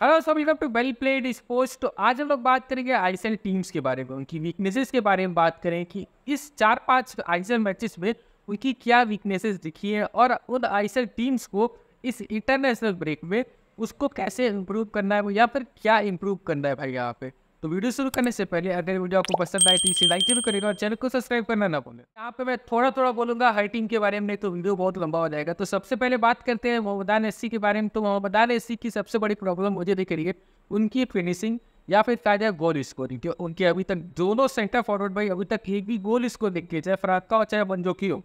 Hello सब welcome to well played sports तो आज हम लोग बात करेंगे आईसीएल टीम्स के बारे में, उनकी वीकनेसेस के बारे में बात करें कि इस चार पाँच आईसीएल मैचेस में उनकी क्या वीकनेसेस दिखी है और उन आईसीएल टीम्स को इस इंटरनेशनल ब्रेक में उसको कैसे इम्प्रूव करना है या फिर क्या इम्प्रूव करना है भाई यहाँ पे? तो वीडियो शुरू करने से पहले अगर वीडियो आपको पसंद आए तो इसे लाइक ज़रूर करेगा और चैनल को सब्सक्राइब करना ना भूलें। यहाँ पे मैं थोड़ा थोड़ा बोलूँगा हर टीम के बारे में नहीं तो वीडियो बहुत लंबा हो जाएगा। तो सबसे पहले बात करते हैं मोहम्मदान एस के बारे में। तो मोहम्मदान एस की सबसे बड़ी प्रॉब्लम मुझे दिख रही है, उनकी फिनिशिंग या फिर कहा जाए गोल स्कोरिंग उनके अभी तक दोनों सेंटर फॉरवर्ड भाई, अभी तक एक भी गोल स्कोर दिख के चाहे फराद का हो, चाहे मंजो की हो।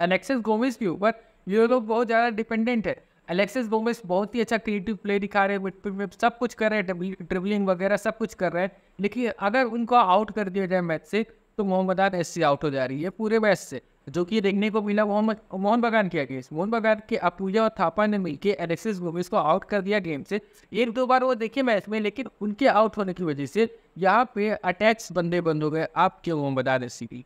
एलेक्सिस गोमिस के बट ये लोग बहुत ज़्यादा डिपेंडेंट है। एलेक्सिस गोमेस बहुत ही अच्छा क्रिएटिव प्ले दिखा रहे हैं मिडफील्ड में सब कुछ कर रहे हैं ड्रिबलिंग वगैरह सब कुछ कर रहे हैं, लेकिन अगर उनको आउट कर दिया जाए मैच से तो मोहम्मदान एस सी आउट हो जा रही है पूरे मैच से, जो कि देखने को मिला मोहम्मद, मोहन बगान के अगेंस्ट मोहन बगान के अपूजा और थापा ने मिलकर एलेक्सिस गोमेस को आउट कर दिया गेम से एक दो बार वो देखे मैच में, लेकिन उनके आउट होने की वजह से यहाँ पे अटैक्स बंदे बंद हो गए आप क्यों मोहम्मदान एस की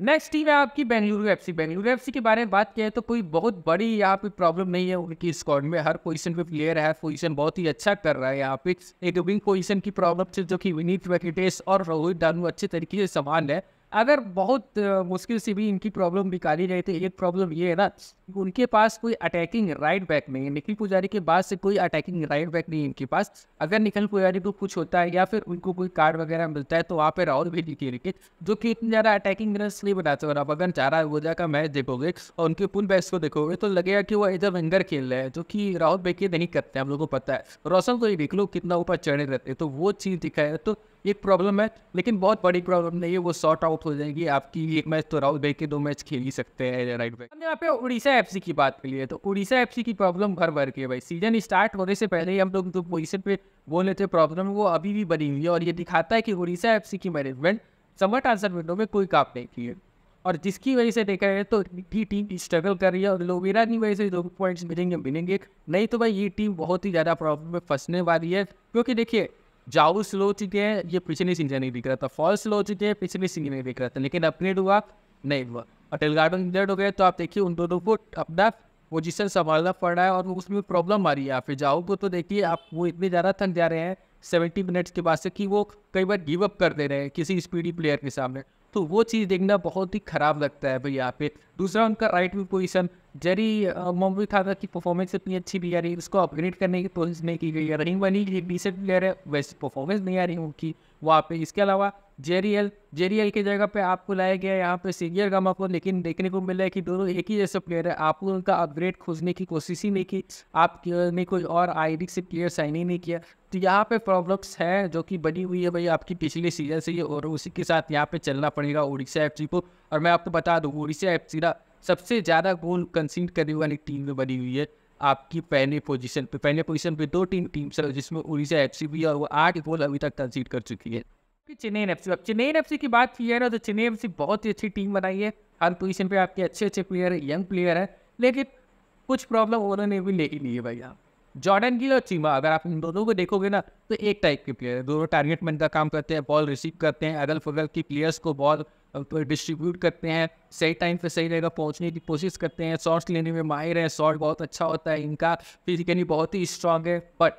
नेक्स्ट टीम है आपकी Bengaluru FC Bengaluru F C के बारे में बात किया तो कोई बहुत बड़ी यहाँ पे प्रॉब्लम नहीं है उनकी स्क्वाड में। हर पोजीशन पे प्लेयर है पोजीशन बहुत ही अच्छा कर रहा है यहाँ पे। एक विंग पोजीशन की प्रॉब्लम जो कि विनीत वेकेटेस और रोहित डानू अच्छे तरीके से समान है। अगर बहुत मुश्किल से भी इनकी प्रॉब्लम निकाली जाए तो एक प्रॉब्लम ये है ना, उनके पास कोई अटैकिंग राइट बैक नहीं है। निखिल पुजारी के बाद से कोई अटैकिंग राइट बैक नहीं है इनके पास। अगर निखिल पुजारी को कुछ होता है या फिर उनको कोई कार्ड वगैरह मिलता है तो वहाँ पे राहुल भी दिखे रखे जो कि इतनी ज़्यादा अटैकिंग रन्स नहीं बनाते और आप अगर चारा वोजा का मैच देखोगे और उनके पुल बैक्स को देखोगे तो लगेगा कि वो इधर विंगर खेल रहे हैं, जो कि राहुल बेके नहीं करते हम लोग को पता है। रोशन को ही देख लो कितना ऊपर चढ़े रहते तो वो चीज़ दिखाया तो एक प्रॉब्लम है, लेकिन बहुत बड़ी प्रॉब्लम नहीं है, वो सॉर्ट आउट हो जाएगी आपकी। एक मैच तो राहुल भाई के दो मैच खेल ही सकते हैं राइट बैक हमने यहाँ पे उड़ीसा एफसी की बात करी है तो उड़ीसा एफसी की प्रॉब्लम भर भर के भाई। सीज़न स्टार्ट होने से पहले ही हम लोग जो पोजिशन पे बोल रहे थे प्रॉब्लम वो अभी भी बनी हुई है और ये दिखाता है कि उड़ीसा एफ़ की मैनेजमेंट समर ट्रांसफ़र विंडो में कोई काम नहीं की है और जिसकी वजह से देखा जाए तो भी टीम स्ट्रगल कर रही है और लोवेरा की वजह से दो पॉइंट्स मिलेंगे मिलेंगे। नहीं तो भाई ये टीम बहुत ही ज़्यादा प्रॉब्लम में फंसने वाली है, क्योंकि देखिए जाऊ स्लो चुके हैं ये पिछले सीज़न नहीं दिख रहा था। फॉल स्लो चुके हैं पिछले सीज़न नहीं दिख रहा था। लेकिन अपग्रेड हुआ, नहीं हुआ। अटल गार्डन डेड हो गए तो आप देखिए, उन दोनों को अपना पोजिशन संभालना पड़ रहा है और उसमें प्रॉब्लम आ रही है। फिर जाओ को तो देखिए, आप वो इतने ज़्यादा थक जा रहे हैं सेवेंटी मिनट्स के बाद से कि वो कई बार गिव अप कर दे रहे हैं किसी स्पीडी प्लेयर के सामने। तो वो चीज़ देखना बहुत ही ख़राब लगता है भाई यहाँ पे। दूसरा उनका राइट वी पोजिशन जरी मोमी खाना की परफॉर्मेंस इतनी अच्छी भी आ रही है, उसको अपग्रेड करने की कोशिश नहीं की गई है। रहीम वनी एक डिसेंट प्लेयर है, वैसे परफॉर्मेंस नहीं आ रही उनकी वहाँ पे। इसके अलावा जेरियल जेरियल की जगह पे आपको लाया गया यहाँ पे सीनियर गामा को लेकिन देखने को मिला है कि दोनों एक ही जैसे प्लेयर है। आपको उनका अपग्रेड खोजने की कोशिश ही नहीं की। आपने कोई और आई से प्लेयर साइन ही नहीं किया। तो यहाँ पे प्रॉब्लम्स है जो कि बनी हुई है भाई आपकी पिछले सीज़न से ही, और उसी के साथ यहाँ पे चलना पड़ेगा उड़ीसा एफसी को। और मैं आपको बता दूँ उड़ीसा एफ़ ना सबसे ज़्यादा गोल कंसीड करने वाली टीम में बनी हुई है आपकी पहले पोजीशन पे। पहले पोजीशन पे दो टीम टीम्स है जिसमें उड़ीसा एफसी भी है और वो आठ गोल अभी तक कंसीड कर चुकी है। Chennai F C. अब चेन्नई एफ़ की बात की है ना तो चेन्नई एफ़ बहुत ही अच्छी टीम बनाई है। हर पोजीशन पे आपके अच्छे अच्छे प्लेयर है यंग प्लेयर है। लेकिन कुछ प्रॉब्लम उन्होंने भी ले ही ली है भैया जॉर्डन गिल और चीमा अगर आप इन दोनों को देखोगे ना तो एक टाइप के प्लेयर है। दोनों टारगेट मैन का काम करते हैं बॉल रिसीव करते हैं अगल फगल की प्लेयर्स को बॉल डिस्ट्रीब्यूट करते हैं, सही टाइम पे सही जगह पहुँचने की कोशिश करते हैं शॉट्स लेने में माहिर है शॉट बहुत अच्छा होता है इनका फिजिकली बहुत ही स्ट्रांग है बट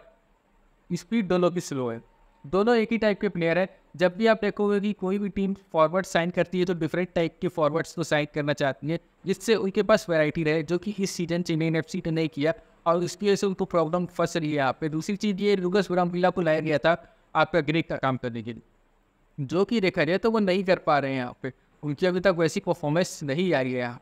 स्पीड दोनों की स्लो है। दोनों एक ही टाइप के प्लेयर हैं। जब भी आप देखोगे कि कोई भी टीम फॉरवर्ड साइन करती है तो डिफरेंट टाइप के फॉरवर्ड्स को साइन करना चाहती है, जिससे उनके पास वैरायटी रहे, जो कि इस सीज़न चेन्नई एफ़ ने नहीं किया। और उसकी वजह से उनको प्रॉब्लम फंस रही है यहाँ पे। दूसरी चीज़ ये लुगस विला को लाया गया था आपका ग्रेक का काम करने के लिए। जो कि देखा जाए तो वो नहीं कर पा रहे हैं यहाँ पे। उनकी अभी तक वैसी परफॉर्मेंस नहीं आ रही है यहाँ।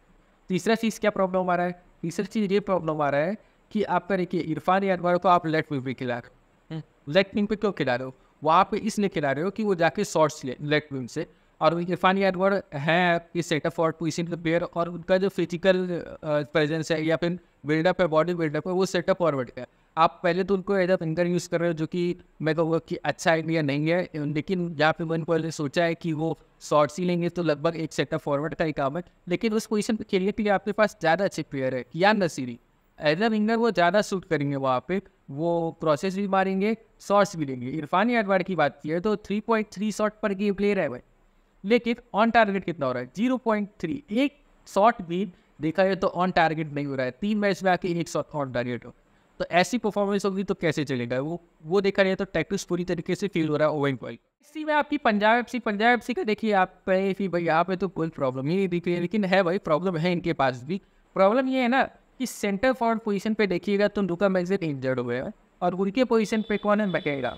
तीसरा चीज़ क्या प्रॉब्लम आ रहा है? तीसरा चीज़ ये प्रॉब्लम आ रहा है कि आपका देखिए, इरफान यादवार को आप लेफ़्ट विंग पे खिला रहे हो। लेफ़्ट विंग पे क्यों खिला रहे हो? वहाँ आप इसलिए खिला रहे हो कि वो जाके शॉर्ट्स ले लेफ़्ट विंग से। और इरफान यादवार है आपकी सेटअप फॉर पोजिशन के प्लेयर और उनका जो फ़िज़िकल प्रेजेंस है या फिर बिल्डअप है बॉडी बिल्डअप है, वो सेटअप फॉरवर्ड का आप पहले तो उनको एज अ फिंगर यूज़ कर रहे हो जो कि मैं कहूँगा कि अच्छा आइडिया नहीं है। लेकिन जहाँ पे मैंने पहले सोचा है कि वो शॉर्ट्स ही लेंगे तो लगभग एक सेटअप फॉरवर्ड का ही काम है। लेकिन उस पोजीशन पर खेलने के लिए आपके पास ज़्यादा अच्छे प्लेयर है या नसीरी। एज अ विंगर वो ज़्यादा सूट करेंगे वहाँ पे। वो क्रॉसेस भी मारेंगे शॉर्ट्स भी लेंगे। इरफान यादवार की बात की है तो थ्री पॉइंट थ्री शॉट पर गेम प्लेयर है भाई। लेकिन ऑन टारगेट कितना हो रहा है? ज़ीरो पॉइंट थ्री एक शॉट भी देखा जाए तो ऑन टारगेट नहीं हो रहा है। तीन मैच में आके एक शॉट ऑन टारगेट हो। तो ऐसी परफॉर्मेंस होगी तो कैसे चलेगा वो? वो देखा जाए तो टैक्टिस पूरी तरीके से फील हो रहा है ओवन पॉइल इसी में आपकी Punjab F C Punjab F C का देखिए आप पे भाई, यहाँ पे तो कोई प्रॉब्लम ही नहीं दिख रही है। लेकिन है भाई प्रॉब्लम है इनके पास भी। प्रॉब्लम ये है ना कि सेंटर फॉरवर्ड पोजीशन पे देखिएगा तो लुका मैगजिन इंजर्ड हुए हैं और उनके पोजीशन पे कौन है बकेगा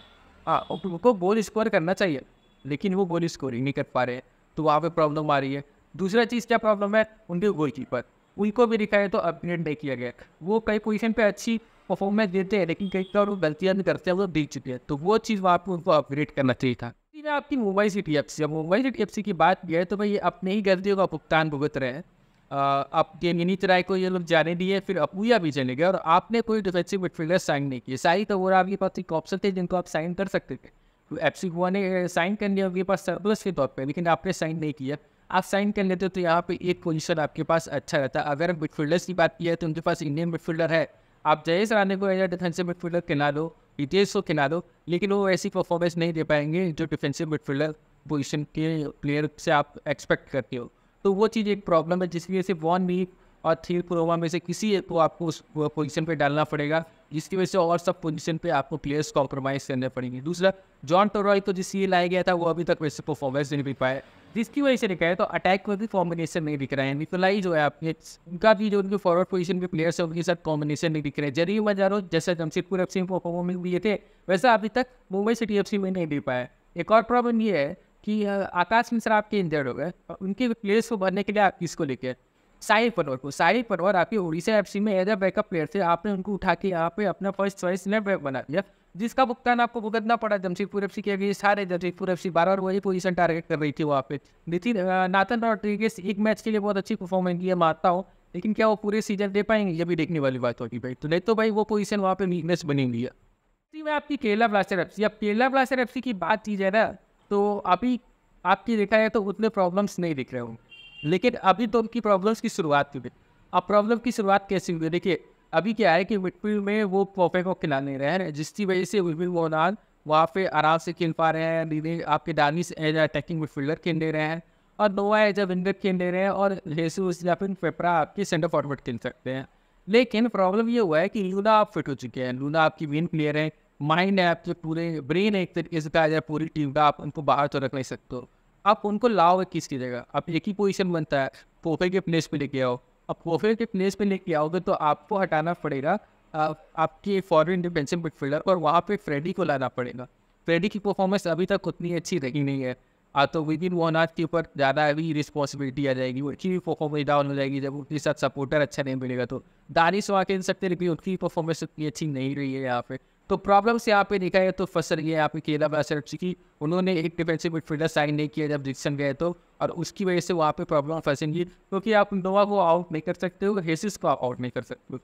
हाँ और उनको गोल स्कोर करना चाहिए, लेकिन वो गोल स्कोरिंग नहीं कर पा रहे हैं। तो वहाँ पर प्रॉब्लम आ रही है। दूसरा चीज़ क्या प्रॉब्लम है? उनके गोल कीपर उनको भी दिखाया तो अपग्रेड नहीं किया गया। वो कई पोजीशन पे अच्छी परफॉर्मेंस देते हैं, लेकिन कई बार वो गलतियाँ भी करते हैं, वो देख चुके हैं। तो वो चीज़ वहाँ पर उनको अपग्रेड करना चाहिए था। आपकी मुंबई सिटी एफ़ सी अब मुंबई सिटी एफ़ सी की बात की है तो भाई अपने ही गलतियों का भुगतान भुगत रहे हैं। अब गेमिनी चराई को ये लोग जाने दिए फिर अपूया भी चले गए और आपने कोई डिफेंसिव मिडफील्डर साइन नहीं किए सारी तो वो आपके पास एक ऑप्शन थे जिनको आप साइन कर सकते थे। तो एफ़ सी हुआ ने साइन कर लिया उनके पास सरप्लस के तौर पर लेकिन आपने साइन नहीं किया। आप साइन कर लेते तो यहाँ पे एक पोजीशन आपके पास अच्छा रहता। अगर मिडफील्डर्स की बात की है तो उनके पास इंडियन मिडफील्डर है। आप जयेश राणे को एज डिफेंसिव मिडफील्डर खिला दो, हितेश को खिला दो, लेकिन वो ऐसी परफॉर्मेंस नहीं दे पाएँगे जो डिफेंसिव मिडफील्डर पोजीशन के प्लेयर से आप एक्सपेक्ट करते हो। तो वो चीज़ एक प्रॉब्लम है, जिसकी वजह से वॉन भी और थ्री प्रोवा में से किसी को आपको उस पोजीशन पे डालना पड़ेगा, जिसकी वजह से और सब पोजीशन पे आपको प्लेयर्स कॉम्प्रोमाइज़ करने पड़ेंगे। दूसरा जॉन टोरॉय को जिस ये लाया गया था, वो अभी तक वैसे परफॉर्मेंस नहीं भी पाए जिसकी वजह से दिखा है तो अटैक में भी कॉम्बिनेशन नहीं दिख रहा है। निकोलाई जो है आपके, उनका भी जो उनके फॉरवर्ड पोजीशन पे प्लेयर्स है, उनके साथ कॉम्बिनेशन नहीं दिख रहे ज़रिए मजारो जैसा जमशेदपुर एफ़ सी में परफॉर्मेंस दिए थे, वैसा अभी तक मुंबई सिटी एफ़ सी में नहीं दे पाया। एक और प्रॉब्लम ये है कि आकाश मिश्रा आपके इंजर्ड हो गए। और उनके प्लेयर्स को भरने के लिए आप किसको लेके साहिल पनवर को। साहिल पनवर आपके उड़ीसा एफ़ में एज अ बैकअप प्लेयर थे। आपने उनको उठा के यहाँ पे अपना फ़र्स्ट चॉइस लेफ़्ट बैक बना दिया। जिसका भुगतान आपको भुगतना पड़ा, जमशेदपुर एफ़ सी के अगेंस्ट सारे जमशेदपुर एफ़ सी बार बार वही पोजीशन टारगेट कर रही थी वहाँ पे। नितिन नाथन रॉड्रिगेस एक मैच के लिए बहुत अच्छी परफॉर्मेंस किया मानता हूँ। लेकिन क्या वो पूरे सीज़न दे पाएँगे? ये भी देखने वाली बात होगी भाई। तो नहीं तो भाई वो पोजीशन वहाँ पे वीकनेस बनी हुई है। आपकी केरला ब्लास्टर एफ़ सी अब केरला ब्लास्टर एफ़ सी की बात की जाए ना तो अभी आपकी देखा है तो उतने प्रॉब्लम्स नहीं दिख रहे होंगे। लेकिन अभी तो उनकी प्रॉब्लम्स की शुरुआत हुई। अब प्रॉब्लम की शुरुआत कैसे हुई? देखिए, अभी क्या है कि मिडफील्ड में वो पोपे को खिला नहीं रहे हैं, जिसकी वजह से विपिन मोहनान वहाँ पे आराम से खेल पा रहे हैं नीले आपके डानिस एज अटैकिंग मिडफील्डर खेल दे रहे हैं और नोवा एज अ विंगर खेल दे रहे हैं और जेसूस या फिर पेपरा आपके सेंटर फॉरवर्ड खेल सकते हैं। लेकिन प्रॉब्लम ये हुआ है कि लूना आप फिट हो चुके हैं। लूना आपकी मेन प्लेयर है। माइंड है आपके पूरे ब्रेन है एक तरीके से कहा जाए पूरी टीम का, आप उनको बाहर तो रख नहीं सकते हो। आप उनको लाओगे किसकी जगह। आप एक ही पोजिशन बनता है पोफे के प्लेस पे लेके आओ। अब पोफे के प्लेस पे लेके आओगे तो आपको हटाना पड़ेगा आपके फॉरन डिफेंसिव मिडफील्डर और वहाँ पे फ्रेडी को लाना पड़ेगा। फ्रेडी की परफॉर्मेंस अभी तक उतनी अच्छी रही नहीं है। आ तो विद इन वन आर्थ के ऊपर ज़्यादा अभी रिस्पॉन्सिबिलिटी आ जाएगी उनकी भी परफॉर्मेंस डाउन हो जाएगी, जब उनके साथ सपोर्टर अच्छा नहीं मिलेगा तो। दानिश वहाँ खेल सकते लेकिन उनकी परफॉर्मेंस उतनी अच्छी नहीं रही है यहाँ पे। तो प्रॉब्लम्स यहाँ पे देखा है तो फ़सल है यहाँ पे केला ब्लास्टर की, उन्होंने एक डिफेंसिव मिडफील्डर साइन नहीं किया जब डिक्सन गए तो और उसकी वजह से वहाँ पे प्रॉब्लम फंसेंगी क्योंकि आप नोवा को आउट नहीं कर सकते हो हेसिस को आउट नहीं कर सकते हो।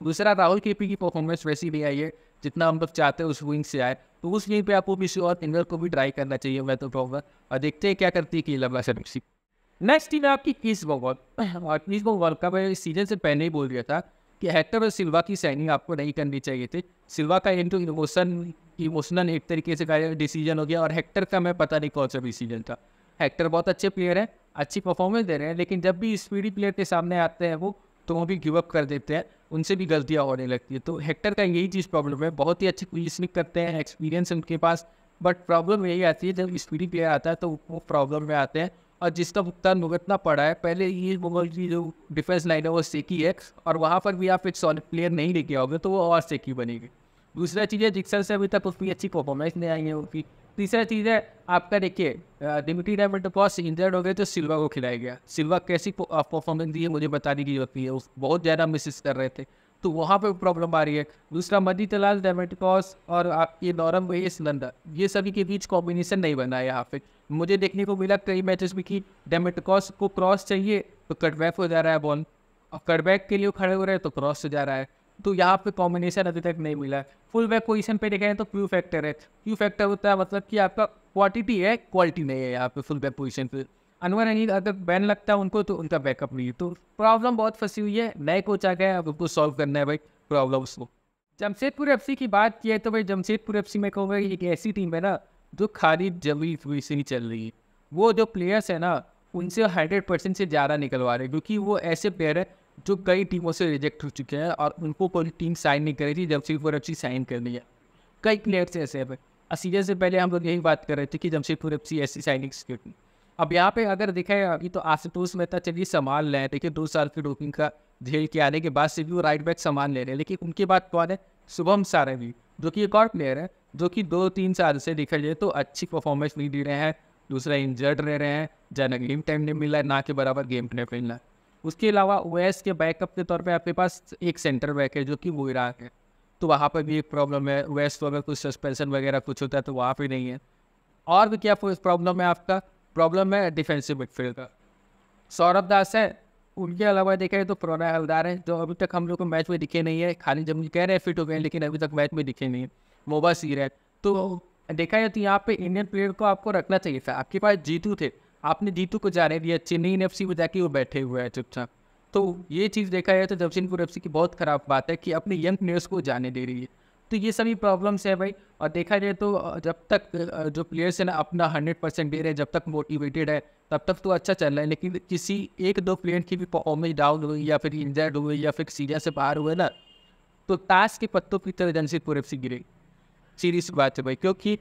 दूसरा, राहुल के पी की परफॉर्मेंस वैसी भी आई है, जितना हम लोग चाहते हैं उस विंग से आए तो उस विंग पे आपको किसी और इंगर को भी ट्राई करना चाहिए, मैं तो कहूँगा, और देखते हैं क्या करती है केला ब्लास्टर नेक्स्ट टीम है आपकी किस बंगाल और किस बंगाल का मैं सीज़न से पहले ही बोल दिया था कि हेक्टर और सिल्वा की साइनिंग आपको नहीं करनी चाहिए थी। सिल्वा का इंटू इमोशन इमोशनल एक तरीके से डिसीज़न हो गया और हेक्टर का मैं पता नहीं कौन सा डिसीज़न था। हेक्टर बहुत अच्छे प्लेयर हैं, अच्छी परफॉर्मेंस दे रहे हैं, लेकिन जब भी स्पीडी प्लेयर के सामने आते हैं वो तो वो भी गिव अप कर देते हैं, उनसे भी गलतियाँ होने लगती है। तो हेक्टर का यही चीज़ प्रॉब्लम है, बहुत ही अच्छी पोजिशनिंग करते हैं एक्सपीरियंस उनके पास बट प्रॉब्लम यही आती है, जब स्पीडी प्लेयर आता है तो वो प्रॉब्लम में आते हैं। और जिसका भुगतान भुगतना पड़ा है, पहले ये मुगल की जो डिफेंस लाइन है, वो सेकी है, और वहाँ पर भी आप एक सॉलिड प्लेयर नहीं लेके आओगे तो वो और सेकी बनेगी। दूसरा चीज़ है जिक्सर से अभी तक उसकी अच्छी परफॉर्मेंस नहीं आई है उनकी तीसरा चीज़ है, आपका देखिए डिमिटी डायमंड पॉस इंजर्ड हो गए तो सिल्वा को खिलाया गया। सिल्वा कैसी परफॉर्मेंस दी है, मुझे बताने की ज़रूरत नहीं है। बहुत ज़्यादा मिसेस कर रहे थे तो वहाँ पे प्रॉब्लम आ रही है। दूसरा मदी तलाल डेमेटिकॉस और आपके नॉरम वेस नंदा ये सभी के बीच कॉम्बिनेशन नहीं बना है यहाँ पे। मुझे देखने को मिला कई मैचेस में कि डेमेटिकॉस को क्रॉस चाहिए तो कटबैक हो जा रहा है बॉल और कटबैक के लिए खड़े हो रहे हैं तो क्रॉस हो जा रहा है। तो यहाँ पे कॉम्बिनेशन अभी तक नहीं मिला। है फुल बैक पोजिशन पे देखें तो क्यू फैक्टर है। क्यू फैक्टर होता है मतलब कि आपका क्वांटिटी है क्वालिटी नहीं है यहाँ पे फुल बैक पोजिशन पे। अनवर अनिल अगर बैन लगता है उनको तो उनका बैकअप नहीं है। तो प्रॉब्लम बहुत फंसी हुई है। नए कोच आ गए अब उनको सॉल्व करना है भाई प्रॉब्लम को। जमशेदपुर एफसी की बात की है तो भाई जमशेदपुर एफसी में कहूँगा एक ऐसी टीम है ना जो खाली जमी हुई से ही चल रही है वो जो प्लेयर्स है ना, उनसे हंड्रेड परसेंट से ज़्यादा निकलवा रहे क्योंकि वो ऐसे प्लेयर है जो कई टीमों से रिजेक्ट हो चुके हैं और उनको कोई टीम साइन नहीं करी थी जमशेदपुर एफ़ साइन कर लिया कई प्लेयर्स ऐसे हैं। सीज़न से पहले हम लोग यही बात कर रहे थे कि जमशेदपुर एफ़ सी ऐसी साइनिंग्स की अब यहाँ पे अगर देखा है अभी तो आशुतोष मेहता चलिए संभाल रहे हैं, देखिए दो साल की डोपिंग का झेल के आने के बाद से भी वो राइट बैक संभाल ले रहे हैं, लेकिन उनके बाद कौन है? शुभम सारंगी, जो कि एक और प्लेयर है। जो कि दो तीन साल से देखा जाए तो अच्छी परफॉर्मेंस नहीं दे रहे हैं, दूसरा इंजर्ड रह रहे हैं, ज़्यादा गेम टाइम नहीं मिल, ना के बराबर गेम टाइम मिल। उसके अलावा ओएस के बैकअप के तौर पे आपके पास एक सेंटर बैक है जो कि वो इराक है। तो वहाँ पर भी एक प्रॉब्लम है वेस्ट तो अगर कुछ सस्पेंशन वगैरह कुछ होता है तो वहाँ पर नहीं है। और भी क्या प्रॉब्लम है आपका? प्रॉब्लम है डिफेंसिव मिडफील्ड का। सौरभ दास है, उनके अलावा देखा जाए तो प्रोना हलदार है, जो अभी तक हम लोग को मैच में दिखे नहीं है। खाली जब कह रहे हैं फिट हो गए लेकिन अभी तक मैच में दिखे नहीं है। मोबा सीर है तो देखा जाए तो यहाँ पे इंडियन प्लेयर को आपको रखना चाहिए था। आपके पास जीतू थे। आपने जीतू को जाने दिया। चेन्नई एफ़ सी में जाके वो बैठे हुए हैं चुपचाप। तो ये चीज़ देखा जाए तो जमशेदपुर एफ़ सी की बहुत ख़राब बात है कि अपने यंग प्लेयर्स को जाने दे रही है। तो ये सभी प्रॉब्लम्स है भाई। और देखा जाए तो जब तक जो प्लेयर्स है ना अपना हंड्रेड परसेंट दे रहे हैं जब तक मोटिवेटेड है तब तक तो अच्छा चल रहा है। लेकिन किसी एक दो प्लेयर की भी परफॉर्मेंस डाउन हुई या फिर इंजर्ड हुई या फिर सीरिया से बाहर हुए ना तो ताश के पत्तों की तरह जमशेदपुर एफ़ गिरे। सीरीज़ बात है भाई, क्योंकि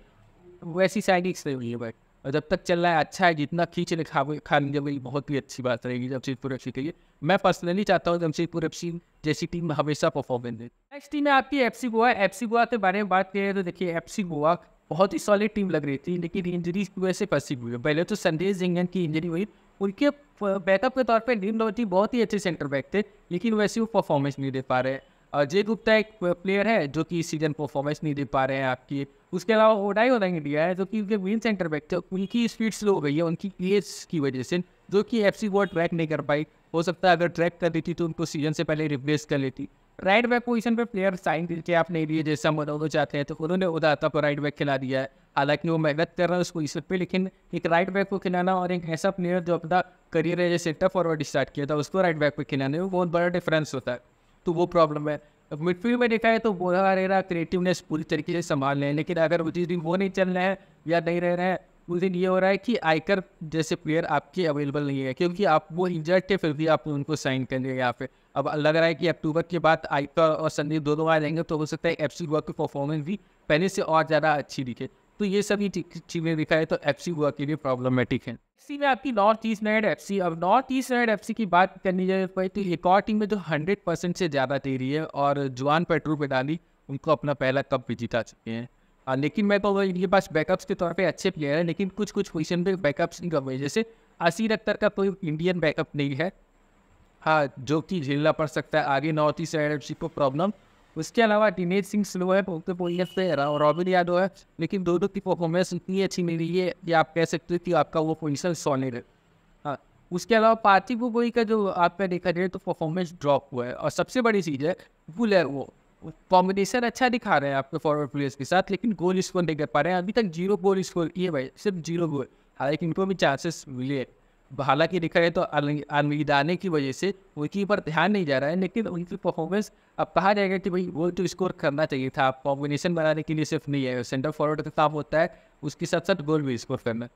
वैसी साइनिंग्स नहीं हुई है भाई। और जब तक चल रहा है अच्छा है, जितना खींच ले खा खा लीजिए भाई, बहुत ही अच्छी बात रहेगी जमशेदपुर एफ़ के लिए। मैं पर्सनली चाहता हूँ जमशेदपुर एफ़ जैसी टीम हमेशा परफॉर्मेंस दे नेक्स्ट टीम है आपकी F C Goa. F C Goa के बारे में बात करें तो देखिए एफ़ सी गोवा बहुत ही सॉलिड टीम लग रही थी, लेकिन इंजरीज की वजह से फंसी हुई है। पहले तो संदेश जिंगन की इंजरी हुई, उनके बैकअप के तौर पर नीम नोटी बहुत ही अच्छे सेंटर बैक थे, लेकिन वैसे वो परफॉर्मेंस नहीं दे पा रहे। अजय गुप्ता एक प्लेयर है जो कि इस सीज़न परफॉर्मेंस नहीं दे पा रहे हैं आपकी। उसके अलावा ओडाई होना इंडिया है जो कि उनके मेन सेंटर बैक थे। उनकी स्पीड स्लो हो गई है, उनकी एज की वजह से, जो कि एफ़ सी वो ट्रैक नहीं कर पाई। हो सकता है अगर ट्रैक कर देती तो उनको सीज़न से पहले रिप्लेस कर लेती। राइट बैक पोजीशन पर प्लेयर साइन करके आप नहीं लिए, जैसा मनोनो चाहते हैं तो उन्होंने उदा तब राइट बैक खिला दिया है। हालाँकि वो मेहनत कर रहा है उस पोजिशन पे, लेकिन एक राइट बैक को खिलाना और एक ऐसा प्लेयर जो अपना करियर है, जैसे सेंटर फॉरवर्ड स्टार्ट किया था, उसको राइट बैक पर खिलाने में बहुत बड़ा डिफरेंस होता है। तो वो प्रॉब्लम है। मिडफील्ड में देखा है तो बोला रह रहा क्रिएटिवनेस पूरी तरीके से संभाल रहे हैं। लेकिन अगर जिस दिन वो नहीं चल रहे हैं या नहीं रह रहे हैं, उस दिन ये हो रहा है कि आयकर जैसे प्लेयर आपके अवेलेबल नहीं है, क्योंकि आप वो इंजर्ड थे, फिर भी आप उनको साइन कर लिए यहाँ पे। अब लग रहा है कि अक्टूबर के बाद आयकर और संदीप दोनों आ जाएँगे तो हो सकता है एफ़ सी की परफॉर्मेंस भी पहले से और ज़्यादा अच्छी दिखे। तो ये सभी चीज़ें दिखाए तो एफ़ सी गोवा के लिए प्रॉब्लमेटिक है। सी में आपकी नॉर्थ ईस्ट नाइट एफ़ सी अब नॉर्थ ईस्ट नाइट एफ़ सी की बात करनी जाए तो एक और टीम में जो हंड्रेड परसेंट से ज़्यादा दे रही है और जुआन पेट्रोल पे डाली उनको अपना पहला कप भी जिता चुके हैं। आ, लेकिन मैं तो इनके पास बैकअप्स के तौर पे अच्छे प्लेयर हैं लेकिन कुछ कुछ पोजिशन पे बैकअप्स नहीं कर रहे जैसे असीर अख्तर का कोई इंडियन बैकअप नहीं है। हाँ जो कि झेलना पड़ सकता है। आगे नॉर्थ ईस्ट एफ़ को प्रॉब्लम उसके अलावा दिनेश सिंह स्लो है बहुत पोजिशन पे रॉबिन यादव है, लेकिन दोनों की परफॉर्मेंस इतनी अच्छी मिली है कि आप कह सकते हो कि आपका वो पोजिशन सॉलिड है। हाँ उसके अलावा पार्थिव गोई का जो आपका देखा जाए तो परफॉर्मेंस ड्रॉप हुआ है और सबसे बड़ी चीज़ है फुल है वो। कॉम्बिनेशन अच्छा दिखा रहे हैं आपके फॉरवर्ड प्लेयर्स के साथ, लेकिन गोल स्कोर नहीं कर पा रहे हैं। अभी तक ज़ीरो गोल स्कोर किए भाई, सिर्फ़ ज़ीरो गोल हालाँकि इनको भी चांसेस मिले। हालाँकि देखा जाए तो अलमीदाने की वजह से उनकी पर ध्यान नहीं जा रहा है, लेकिन उनकी परफॉर्मेंस अब कहा जाएगा कि भाई वो तो स्कोर करना चाहिए था। कॉम्बिनेशन बनाने के लिए सिर्फ़ नहीं है सेंटर फॉरवर्ड का काम होता है, उसके साथ साथ गोल भी स्कोर करना।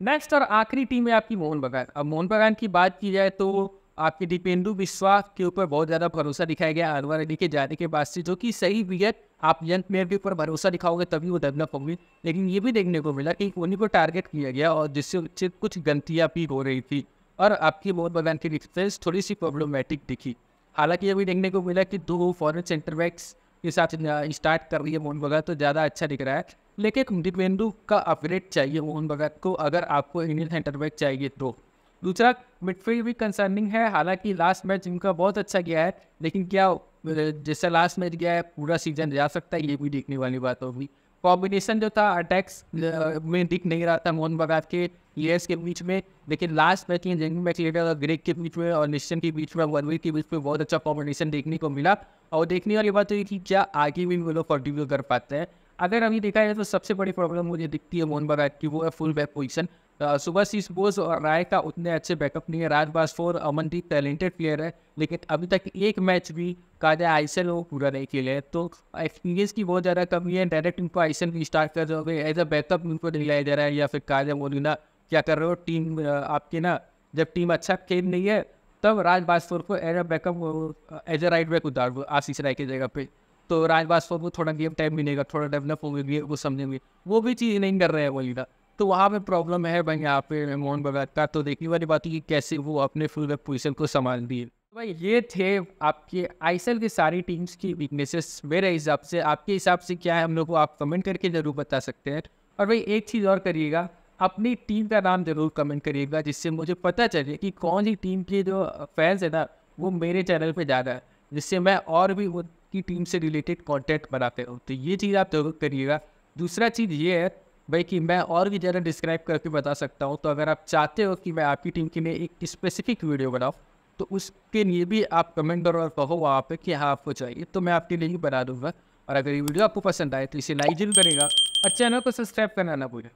नेक्स्ट और आखिरी टीम है आपकी मोहन बगान। अब मोहन बगान की बात की जाए तो आपके दीपेंदु विश्वास के ऊपर बहुत ज़्यादा भरोसा दिखाया गया अनवर अली के जाने के बाद से, जो कि सही है आप यंग प्लेयर के ऊपर भरोसा दिखाओगे तभी वो डेवलप होंगे। लेकिन ये भी देखने को मिला कि उन्हीं को टारगेट किया गया और जिससे कुछ गलतियाँ भी हो रही थी और आपकी मोहन बगान की डिफेंस थोड़ी सी प्रॉब्लमेटिक दिखी। हालाँकि ये भी देखने को मिला कि दो फॉरन सेंटर बैक्स के साथ स्टार्ट कर रही है मोहन बगान तो ज़्यादा अच्छा दिख रहा है। लेकिन दीपेंदु का अपग्रेड चाहिए मोहन बगान को अगर आपको इंडियन सेंटर बैक चाहिए तो। दूसरा मिडफील्ड भी कंसर्निंग है। हालाँकि लास्ट मैच इनका बहुत अच्छा गया है, लेकिन क्या जैसा लास्ट मैच गया है, पूरा सीज़न जा सकता है, ये भी देखने वाली बात होगी। कॉम्बिनेशन जो था अटैक्स में दिख नहीं रहा था मोहन बगात के प्लेयर्स के बीच में। लेकिन लास्ट मैच में जंग मैच लेटर ग्रेक के बीच में और निश्चन के बीच में वनवीर के बीच में बहुत अच्छा कॉम्बिनेशन देखने को मिला। और देखने वाली बात तो ये कि क्या आगे भी वो लोग कंटिन्यू कर पाते हैं। अगर अभी देखा जाए तो सबसे बड़ी प्रॉब्लम मुझे दिखती है मोहन बगात की, वो है फुल बैक पोजिशन सुबह सी बोस और राय का उतने अच्छे बैकअप नहीं है. राजबाज फोर अमनदीप टैलेंटेड प्लेयर है, लेकिन अभी तक एक मैच भी काजा आईसन वो पूरा नहीं खेले हैं. तो एक्सपीरियंस की बहुत ज़्यादा कमी है. डायरेक्ट उनको आईसन भी स्टार्ट कर हो एज अ बैकअप उनको दिलाया जा रहा है या फिर काजा ना क्या कर रहे हो? टीम आपकी ना जब टीम अच्छा खेल नहीं है, तब राज बास्फोर को as a backup as a right back उतार दो. आशीष राय की जगह पे. तो राज बास्फोर को थोड़ा गेम टाइम मिलेगा, थोड़ा डेवलप होगी वो समझेंगे। वो भी चीज़ नहीं कर रहे हैं वही तो वहाँ पे प्रॉब्लम है भाई, यहाँ पे मोहन बगात का। तो देखने वाली बात है कि कैसे वो अपने फुल बैक पोजिशन को संभाल दिए भाई, ये थे आपके आईएसएल की सारी टीम्स की वीकनेसेस मेरे हिसाब से, आपके हिसाब से क्या है, हम लोग को आप कमेंट करके ज़रूर बता सकते हैं। और भाई, एक चीज़ और करिएगा, अपनी टीम का नाम ज़रूर कमेंट करिएगा, जिससे मुझे पता चले कि कौन सी टीम के जो फैंस है ना, वो मेरे चैनल पे ज़्यादा है। जिससे मैं और भी उनकी टीम से रिलेटेड कॉन्टेंट बनाते रहूँ तो ये चीज़ आप ज़रूर करिएगा। दूसरा चीज़ ये है भाई कि मैं और भी ज़्यादा डिस्क्राइब करके बता सकता हूँ। तो अगर आप चाहते हो कि मैं आपकी टीम के लिए एक स्पेसिफिक वीडियो बनाऊँ तो उसके लिए भी आप कमेंट करो और कहो वहाँ पे कि हाँ आपको चाहिए तो मैं आपके लिए ही बना दूँगा। और अगर ये वीडियो आपको पसंद आए तो इसे लाइक ज़रूर करेगा और चैनल को सब्सक्राइब करना ना भूलें।